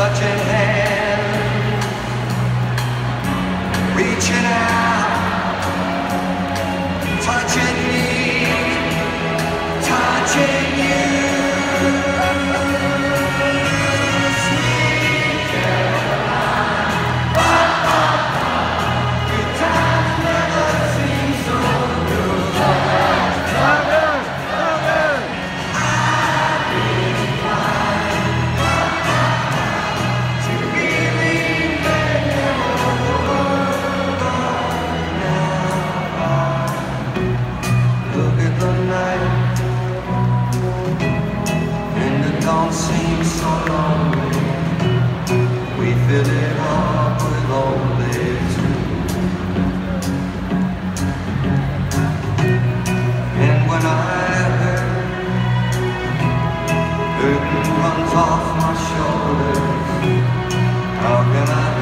touching hands, reaching out, touching me, touching don't seem so lonely. We fill it up with only two. And when I hurt, burden runs off my shoulders. How can I